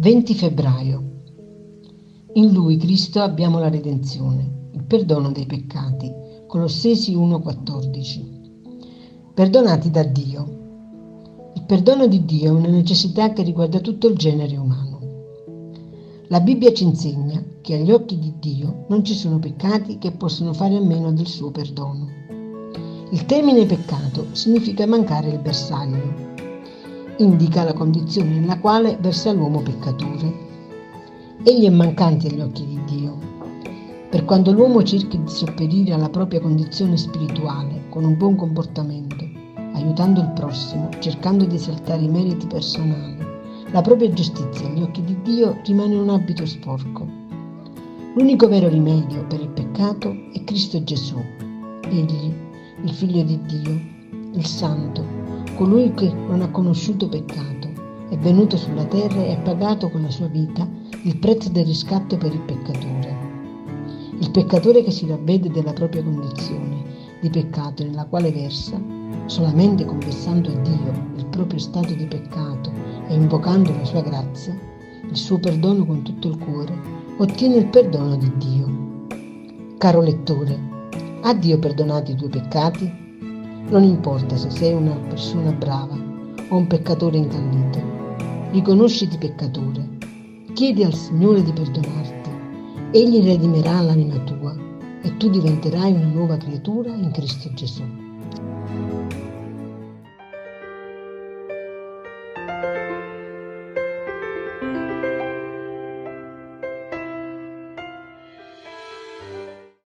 20 febbraio. In Lui, Cristo, abbiamo la redenzione, il perdono dei peccati. Colossesi 1:14. Perdonati da Dio. Il perdono di Dio è una necessità che riguarda tutto il genere umano. La Bibbia ci insegna che agli occhi di Dio non ci sono peccati che possono fare a meno del suo perdono. Il termine peccato significa mancare il bersaglio, indica la condizione nella quale versa l'uomo peccatore. Egli è mancante agli occhi di Dio. Per quando l'uomo cerchi di sopperire alla propria condizione spirituale con un buon comportamento, aiutando il prossimo, cercando di esaltare i meriti personali, la propria giustizia agli occhi di Dio rimane un abito sporco. L'unico vero rimedio per il peccato è Cristo Gesù, Egli, il Figlio di Dio, il Santo, colui che non ha conosciuto peccato, è venuto sulla terra e ha pagato con la sua vita il prezzo del riscatto per il peccatore. Il peccatore che si ravvede della propria condizione di peccato nella quale versa, solamente confessando a Dio il proprio stato di peccato e invocando la sua grazia, il suo perdono con tutto il cuore, ottiene il perdono di Dio. Caro lettore, ha Dio perdonato i tuoi peccati? Non importa se sei una persona brava o un peccatore incallito, riconosciti peccatore, chiedi al Signore di perdonarti, Egli redimerà l'anima tua e tu diventerai una nuova creatura in Cristo Gesù.